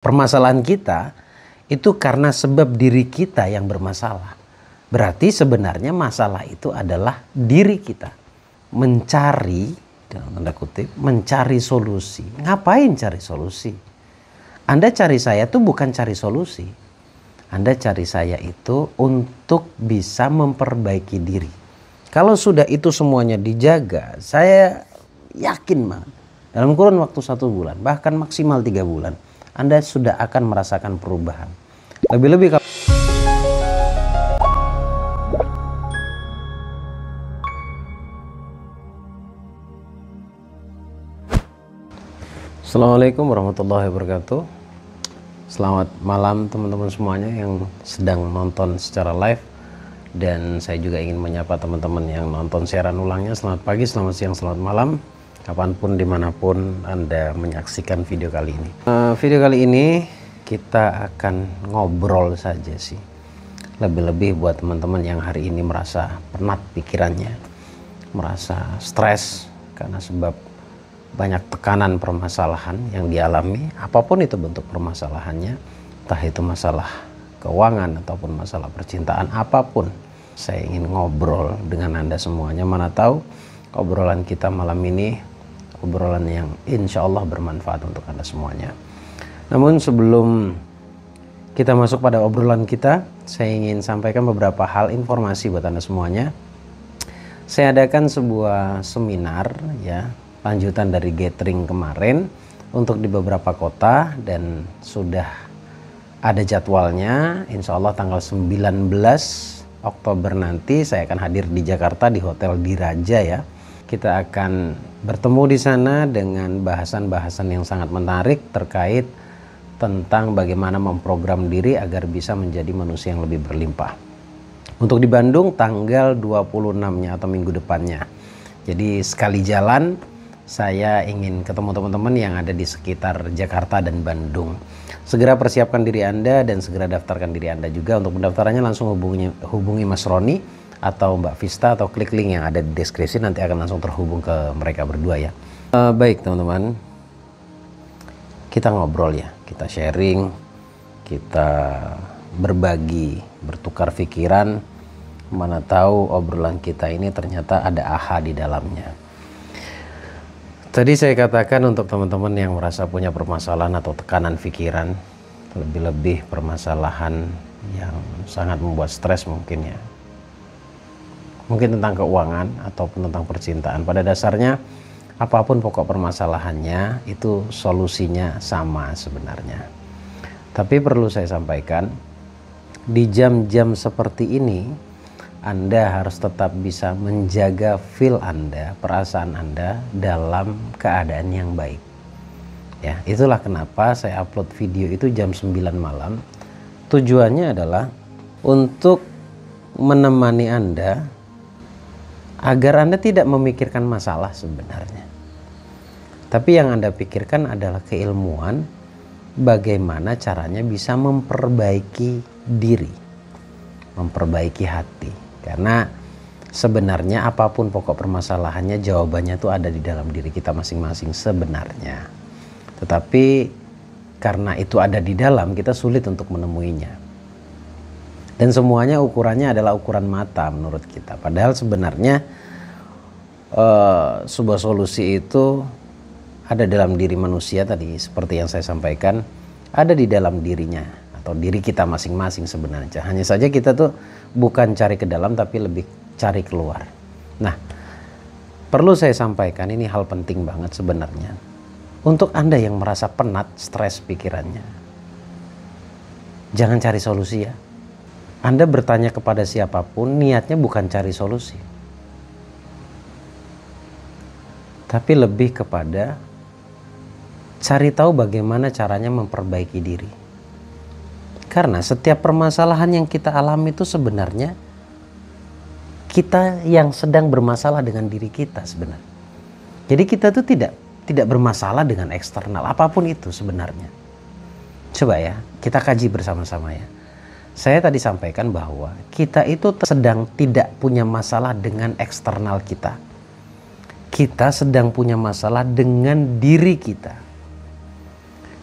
Permasalahan kita itu karena sebab diri kita yang bermasalah. Berarti sebenarnya masalah itu adalah diri kita. Mencari, dalam tanda kutip, mencari solusi. Ngapain cari solusi? Anda cari saya itu bukan cari solusi. Anda cari saya itu untuk bisa memperbaiki diri. Kalau sudah itu semuanya dijaga, saya yakin mah dalam kurun waktu satu bulan, bahkan maksimal tiga bulan, anda sudah akan merasakan perubahan. Lebih-lebih kalau Assalamualaikum warahmatullahi wabarakatuh. Selamat malam teman-teman semuanya yang sedang nonton secara live. Dan saya juga ingin menyapa teman-teman yang nonton siaran ulangnya. Selamat pagi, selamat siang, selamat malam kapan pun di mana pun anda menyaksikan video kali ini. Uh, video kali ini kita akan ngobrol saja sih. Lebih-lebih buat teman-teman yang hari ini merasa penat pikirannya merasa stres karena sebab banyak tekanan permasalahan yang dialami. Apa pun itu bentuk permasalahannya entah itu masalah keuangan ataupun masalah percintaan apa pun saya ingin ngobrol dengan anda semuanya. Mana tahu obrolan kita malam ini obrolan yang insya Allah bermanfaat untuk Anda semuanya. Namun sebelum kita masuk pada obrolan kita, saya ingin sampaikan beberapa hal informasi buat Anda semuanya. Saya adakan sebuah seminar ya, lanjutan dari gathering kemarin untuk di beberapa kota dan sudah ada jadwalnya. Insya Allah tanggal 19 Oktober nanti saya akan hadir di Jakarta di Hotel Diraja ya kita akan bertemu di sana dengan bahasan-bahasan yang sangat menarik terkait tentang bagaimana memprogram diri agar bisa menjadi manusia yang lebih berlimpah. Untuk di Bandung tanggal 26-nya atau minggu depannya. Jadi sekali jalan saya ingin ketemu teman-teman yang ada di sekitar Jakarta dan Bandung. Segera persiapkan diri Anda dan segera daftarkan diri Anda juga. Untuk pendaftarannya langsung hubungi, hubungi Mas Roni atau Mbak Vista atau klik link yang ada di deskripsi nanti akan langsung terhubung ke mereka berdua ya. Uh, baik teman-teman, kita ngobrol ya, kita sharing, kita berbagi, bertukar pikiran. Mana tahu obrolan kita ini ternyata ada aha di dalamnya. Tadi saya katakan untuk teman-teman yang merasa punya permasalahan atau tekanan pikiran, lebih-lebih permasalahan yang sangat membuat stres mungkin ya mungkin tentang keuangan ataupun tentang percintaan. Pada dasarnya apa pun pokok permasalahannya itu solusinya sama sebenarnya. Tapi perlu saya sampaikan di jam-jam seperti ini Anda harus tetap bisa menjaga feel Anda, perasaan Anda dalam keadaan yang baik. Ya, itulah kenapa saya upload video itu jam 9 malam. Tujuannya adalah untuk menemani Anda agar Anda tidak memikirkan masalah sebenarnya. Tapi yang Anda pikirkan adalah keilmuan bagaimana caranya bisa memperbaiki diri, memperbaiki hati. Karena sebenarnya apa pun pokok permasalahannya jawabannya itu ada di dalam diri kita masing-masing sebenarnya. Tetapi karena itu ada di dalam kita sulit untuk menemuinya. Dan semuanya ukurannya adalah ukuran mata menurut kita. Padahal sebenarnya uh, sebuah solusi itu ada dalam diri manusia tadi seperti yang saya sampaikan ada di dalam dirinya atau diri kita masing-masing sebenarnya. Hanya saja kita tuh bukan cari ke dalam tapi lebih cari keluar. Nah, perlu saya sampaikan ini hal penting banget sebenarnya. Untuk Anda yang merasa penat, stres pikirannya. Jangan cari solusi ya anda bertanya kepada siapa pun, niatnya bukan cari solusi, tapi lebih kepada cari tahu bagaimana caranya memperbaiki diri. Karena setiap permasalahan yang kita alami itu sebenarnya kita yang sedang bermasalah dengan diri kita sebenarnya. Jadi kita tuh tidak tidak bermasalah dengan eksternal apa pun itu sebenarnya. Coba ya, kita kaji bersama-sama ya saya tadi sampaikan bahwa kita itu sedang tidak punya masalah dengan eksternal kita. Kita sedang punya masalah dengan diri kita.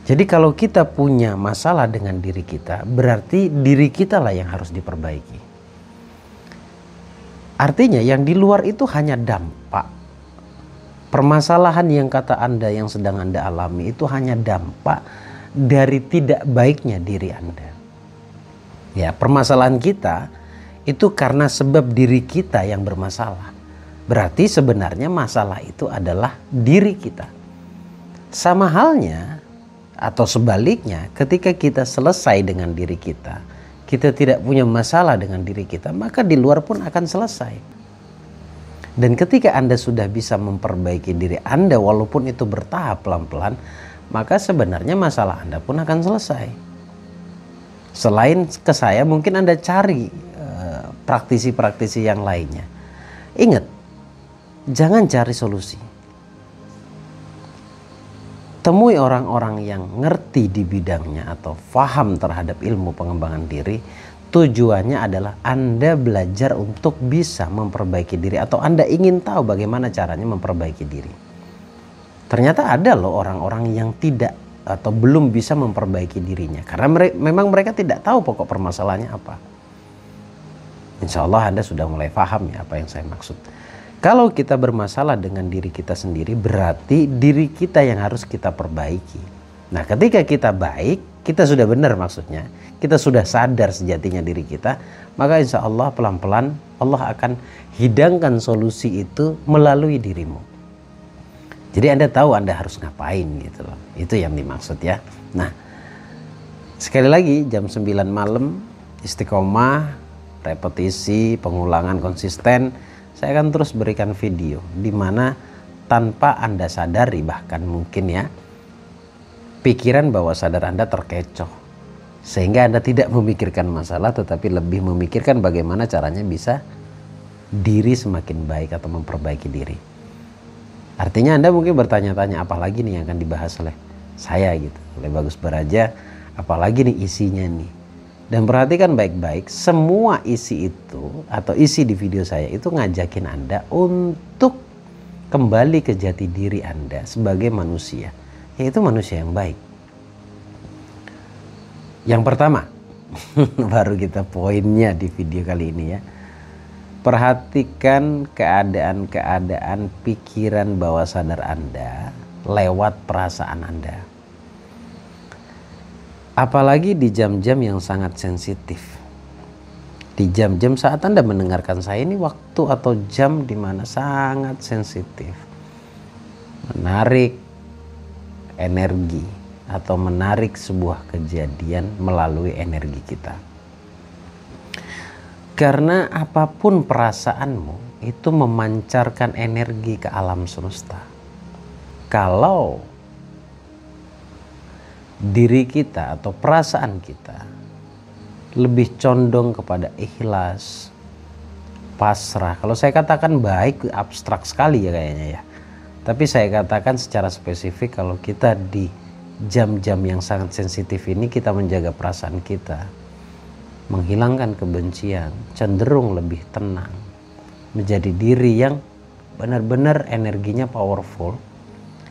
Jadi kalau kita punya masalah dengan diri kita, berarti diri kita lah yang harus diperbaiki. Artinya yang di luar itu hanya dampak. Permasalahan yang kata Anda yang sedang Anda alami itu hanya dampak dari tidak baiknya diri Anda. Ya, permasalahan kita itu karena sebab diri kita yang bermasalah. Berarti sebenarnya masalah itu adalah diri kita. Sama halnya atau sebaliknya, ketika kita selesai dengan diri kita, kita tidak punya masalah dengan diri kita, maka di luar pun akan selesai. Dan ketika Anda sudah bisa memperbaiki diri Anda walaupun itu bertahap pelan-pelan, maka sebenarnya masalah Anda pun akan selesai. Selain ke saya, mungkin Anda cari eh, praktisi-praktisi yang lainnya. Ingat, jangan cari solusi. Temui orang-orang yang ngerti di bidangnya atau faham terhadap ilmu pengembangan diri. Tujuannya adalah Anda belajar untuk bisa memperbaiki diri atau Anda ingin tahu bagaimana caranya memperbaiki diri. Ternyata ada loh orang-orang yang tidak atau belum bisa memperbaiki dirinya karena mere memang mereka tidak tahu pokok permasalahannya apa. Insya Allah Anda sudah mulai paham ya apa yang saya maksud. Kalau kita bermasalah dengan diri kita sendiri berarti diri kita yang harus kita perbaiki. Nah ketika kita baik, kita sudah benar maksudnya. Kita sudah sadar sejatinya diri kita. Maka insya Allah pelan-pelan Allah akan hidangkan solusi itu melalui dirimu. Jadi Anda tahu Anda harus ngapain gitu loh. Itu yang dimaksud ya. Nah, sekali lagi jam 9 malam istiqomah, repetisi, pengulangan konsisten, saya akan terus berikan video di mana tanpa Anda sadari bahkan mungkin ya pikiran bawah sadar Anda terkecoh sehingga Anda tidak memikirkan masalah tetapi lebih memikirkan bagaimana caranya bisa diri semakin baik atau memperbaiki diri. Artinya Anda mungkin bertanya-tanya apalagi nih yang akan dibahas oleh saya gitu, oleh Bagus Baraja, apalagi nih isinya nih. Dan perhatikan baik-baik, semua isi itu atau isi di video saya itu ngajakin Anda untuk kembali ke jati diri Anda sebagai manusia, yaitu manusia yang baik. Yang pertama, baru kita poinnya di video kali ini ya Perhatikan keadaan-keadaan pikiran bawah sadar Anda lewat perasaan Anda. Apalagi di jam-jam yang sangat sensitif. Di jam-jam saat Anda mendengarkan saya ini waktu atau jam di mana sangat sensitif. Menarik energi atau menarik sebuah kejadian melalui energi kita. Karena apa pun perasaanmu itu memancarkan energi ke alam semesta. Kalau diri kita atau perasaan kita lebih condong kepada ikhlas, pasrah. Kalau saya katakan baik abstrak sekali ya kayaknya ya. Tapi saya katakan secara spesifik kalau kita di jam-jam yang sangat sensitif ini kita menjaga perasaan kita menghilangkan kebencian, cenderung lebih tenang, menjadi diri yang benar-benar energinya powerful,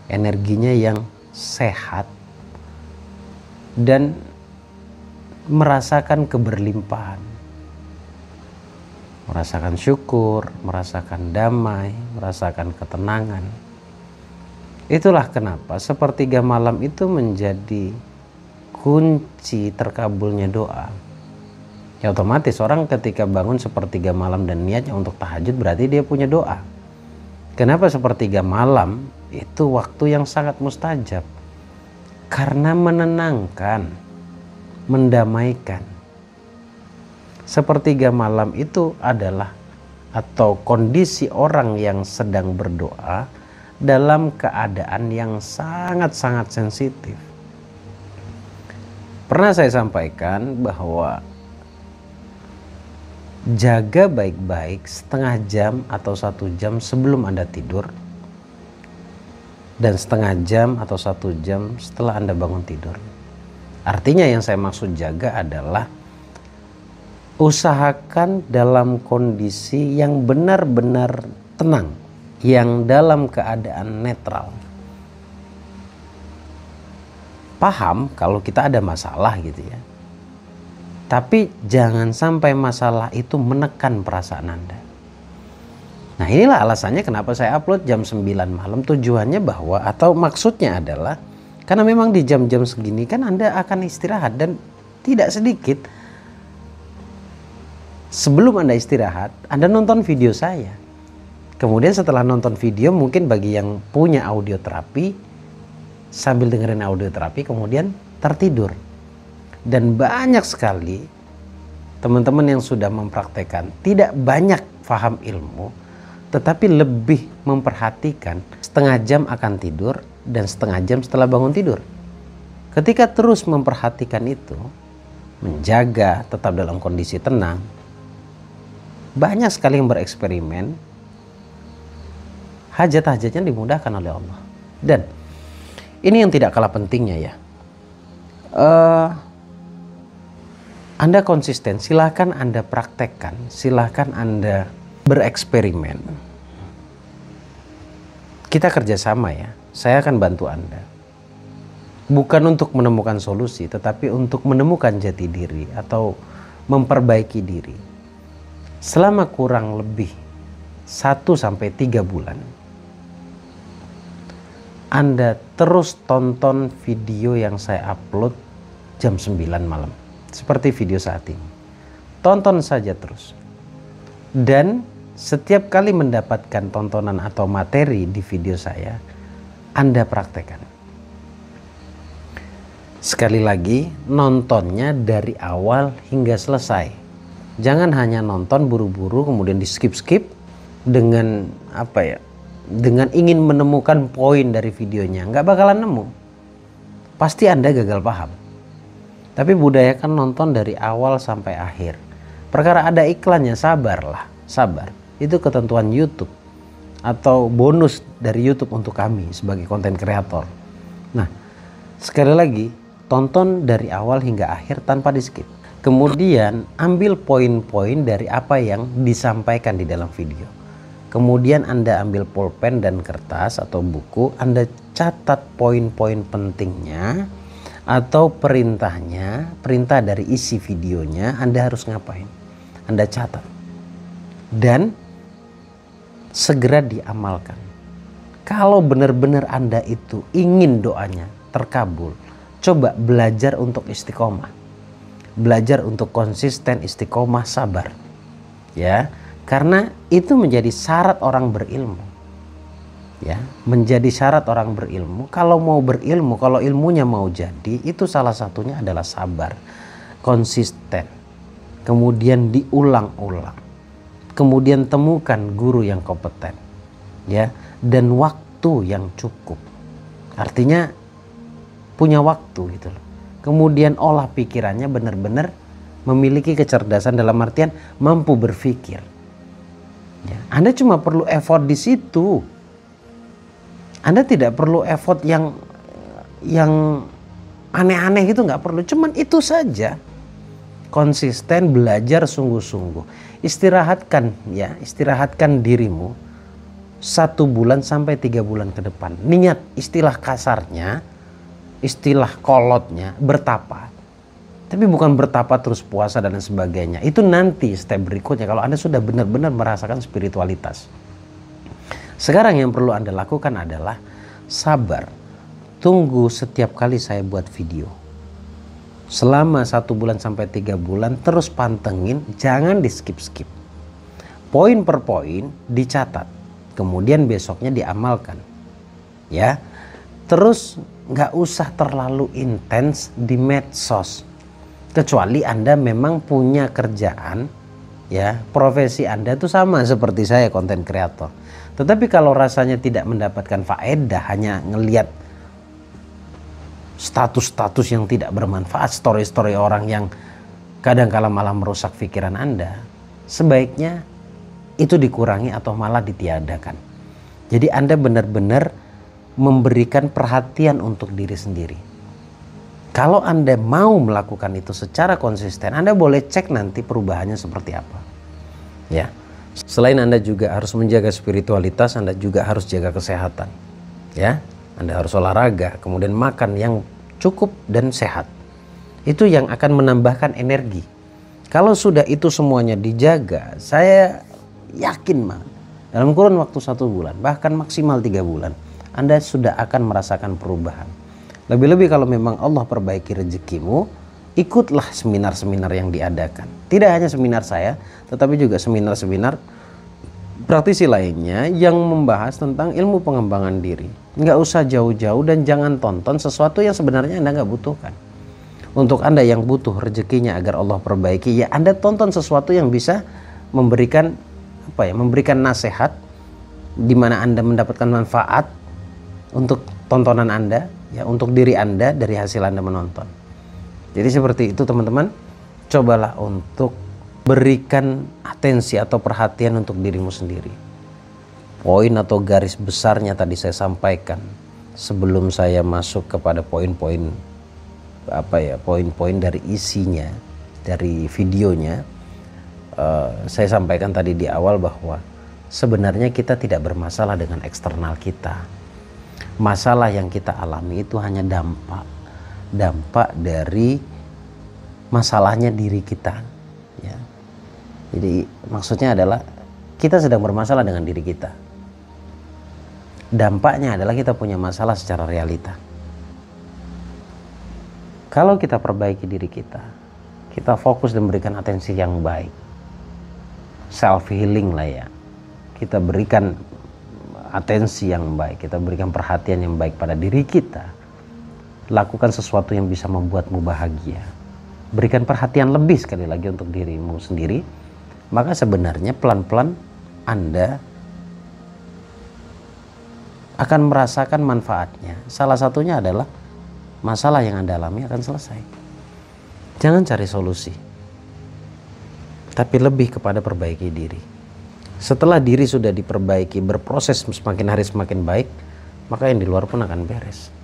energinya yang sehat, dan merasakan keberlimpahan, merasakan syukur, merasakan damai, merasakan ketenangan. Itulah kenapa sepertiga malam itu menjadi kunci terkabulnya doa ya otomatis orang ketika bangun sepertiga malam dan niatnya untuk tahajud berarti dia punya doa. Kenapa sepertiga malam itu waktu yang sangat mustajab? Karena menenangkan, mendamaikan. Sepertiga malam itu adalah atau kondisi orang yang sedang berdoa dalam keadaan yang sangat-sangat sensitif. Pernah saya sampaikan bahwa jaga baik-baik setengah jam atau satu jam sebelum Anda tidur dan setengah jam atau satu jam setelah Anda bangun tidur. Artinya yang saya maksud jaga adalah usahakan dalam kondisi yang benar-benar tenang, yang dalam keadaan netral. paham kalau kita ada masalah gitu ya. Tapi jangan sampai masalah itu menekan perasaan Anda. Nah inilah alasannya kenapa saya upload jam 9 malam tujuannya bahwa atau maksudnya adalah karena memang di jam-jam segini kan Anda akan istirahat dan tidak sedikit sebelum Anda istirahat Anda nonton video saya. Kemudian setelah nonton video mungkin bagi yang punya audio terapi sambil dengerin audio terapi kemudian tertidur. Dan banyak sekali teman-teman yang sudah mempraktekkan tidak banyak faham ilmu tetapi lebih memperhatikan setengah jam akan tidur dan setengah jam setelah bangun tidur. Ketika terus memperhatikan itu, menjaga tetap dalam kondisi tenang, banyak sekali yang bereksperimen, hajat-hajatnya dimudahkan oleh Allah. Dan ini yang tidak kalah pentingnya ya. Uh, anda konsisten, silahkan Anda praktekkan, silahkan Anda bereksperimen kita kerjasama ya. Saya akan bantu Anda. Bukan untuk menemukan solusi, tetapi untuk menemukan jati diri atau memperbaiki diri. Selama kurang lebih 1 sampai 3 bulan, Anda terus tonton video yang saya upload jam 9 malam. Seperti video saat ini. Tonton saja terus. Dan setiap kali mendapatkan tontonan atau materi di video saya, Anda praktekkan. Sekali lagi, nontonnya dari awal hingga selesai. Jangan hanya nonton buru-buru kemudian di skip-skip dengan apa ya? Dengan ingin menemukan poin dari videonya, nggak bakalan nemu. Pasti Anda gagal paham. Tapi budayakan nonton dari awal sampai akhir. Perkara ada iklannya, sabarlah, sabar itu ketentuan YouTube atau bonus dari YouTube untuk kami sebagai konten kreator. Nah, sekali lagi tonton dari awal hingga akhir tanpa di skip. Kemudian ambil poin-poin dari apa yang disampaikan di dalam video. Kemudian Anda ambil pulpen dan kertas atau buku, Anda catat poin-poin pentingnya atau perintahnya, perintah dari isi videonya, Anda harus ngapain? Anda catat. Dan segera diamalkan. Kalau benar-benar Anda itu ingin doanya terkabul, coba belajar untuk istiqomah. Belajar untuk konsisten, istiqomah, sabar. Ya, karena itu menjadi syarat orang berilmu. Ya, menjadi syarat orang berilmu. Kalau mau berilmu, kalau ilmunya mau jadi, itu salah satunya adalah sabar, konsisten. Kemudian diulang-ulang kemudian temukan guru yang kompeten ya dan waktu yang cukup artinya punya waktu gitu loh kemudian olah pikirannya benar-benar memiliki kecerdasan dalam artian mampu berpikir ya, Anda cuma perlu effort di situ Anda tidak perlu effort yang yang aneh-aneh gitu nggak perlu. Cuman itu saja. Konsisten belajar sungguh-sungguh. Istirahatkan ya istirahatkan dirimu satu bulan sampai tiga bulan ke depan. Niat istilah kasarnya istilah kolotnya bertapa. Tapi bukan bertapa terus puasa dan sebagainya. Itu nanti step berikutnya kalau anda sudah benar-benar merasakan spiritualitas sekarang yang perlu anda lakukan adalah sabar. Tunggu setiap kali saya buat video. Selama satu bulan sampai tiga bulan terus pantengin jangan di skip skip poin per poin dicatat kemudian besoknya diamalkan. Ya terus nggak usah terlalu intens di medsos kecuali anda memang punya kerjaan ya profesi anda itu sama seperti saya konten kreator tetapi kalau rasanya tidak mendapatkan faedah hanya ngelihat status-status yang tidak bermanfaat, story-story orang yang kadang kala malah merusak pikiran Anda, sebaiknya itu dikurangi atau malah ditiadakan. Jadi Anda benar-benar memberikan perhatian untuk diri sendiri. Kalau Anda mau melakukan itu secara konsisten, Anda boleh cek nanti perubahannya seperti apa. Ya. Selain Anda juga harus menjaga spiritualitas, Anda juga harus jaga kesehatan. Ya. Anda harus olahraga, kemudian makan yang cukup dan sehat. Itu yang akan menambahkan energi. Kalau sudah itu semuanya dijaga, saya yakin banget dalam kurun waktu satu bulan, bahkan maksimal tiga bulan, Anda sudah akan merasakan perubahan. Lebih-lebih kalau memang Allah perbaiki rezekimu, ikutlah seminar-seminar yang diadakan. Tidak hanya seminar saya, tetapi juga seminar-seminar praktisi lainnya yang membahas tentang ilmu pengembangan diri. Nggak usah jauh-jauh dan jangan tonton sesuatu yang sebenarnya Anda nggak butuhkan. Untuk Anda yang butuh rezekinya agar Allah perbaiki, ya Anda tonton sesuatu yang bisa memberikan apa ya, memberikan nasihat di mana Anda mendapatkan manfaat untuk tontonan Anda, ya untuk diri Anda dari hasil Anda menonton. Jadi seperti itu teman-teman, cobalah untuk berikan atensi atau perhatian untuk dirimu sendiri. Poin atau garis besarnya tadi saya sampaikan sebelum saya masuk kepada poin-poin apa ya poin-poin dari isinya dari videonya. Uh, saya sampaikan tadi di awal bahwa sebenarnya kita tidak bermasalah dengan eksternal kita. Masalah yang kita alami itu hanya dampak dampak dari masalahnya diri kita ya jadi maksudnya adalah kita sedang bermasalah dengan diri kita dampaknya adalah kita punya masalah secara realita kalau kita perbaiki diri kita, kita fokus dan berikan atensi yang baik. Self healing lah ya. Kita berikan atensi yang baik, kita berikan perhatian yang baik pada diri kita. Lakukan sesuatu yang bisa membuatmu bahagia. Berikan perhatian lebih sekali lagi untuk dirimu sendiri. Maka sebenarnya pelan-pelan Anda akan merasakan manfaatnya. Salah satunya adalah masalah yang Anda alami akan selesai. Jangan cari solusi, tapi lebih kepada perbaiki diri. Setelah diri sudah diperbaiki, berproses semakin hari semakin baik, maka yang di luar pun akan beres.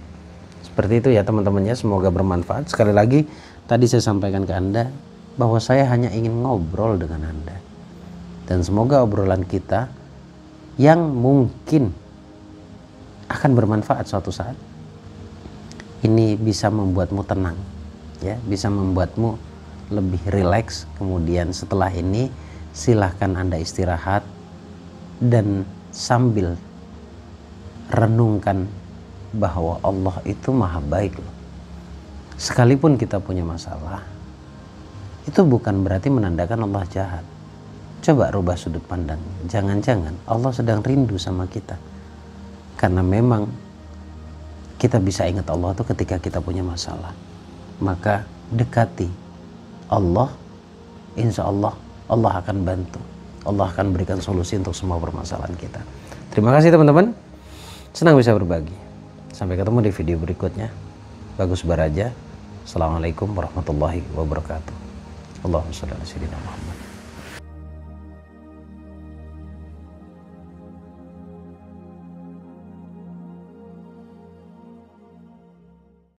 Seperti itu ya teman-temannya, semoga bermanfaat. Sekali lagi, tadi saya sampaikan ke Anda bahwa saya hanya ingin ngobrol dengan Anda. Dan semoga obrolan kita yang mungkin akan bermanfaat suatu saat ini bisa membuatmu tenang ya bisa membuatmu lebih rileks kemudian setelah ini silahkan anda istirahat dan sambil renungkan bahwa Allah itu maha baik loh sekalipun kita punya masalah itu bukan berarti menandakan Allah jahat coba rubah sudut pandang jangan-jangan Allah sedang rindu sama kita karena memang kita bisa ingat Allah itu ketika kita punya masalah. Maka dekati Allah, insya Allah Allah akan bantu. Allah akan berikan solusi untuk semua permasalahan kita. Terima kasih teman-teman. Senang bisa berbagi. Sampai ketemu di video berikutnya. Bagus Baraja. Assalamualaikum warahmatullahi wabarakatuh. Allahumma salli ala Muhammad.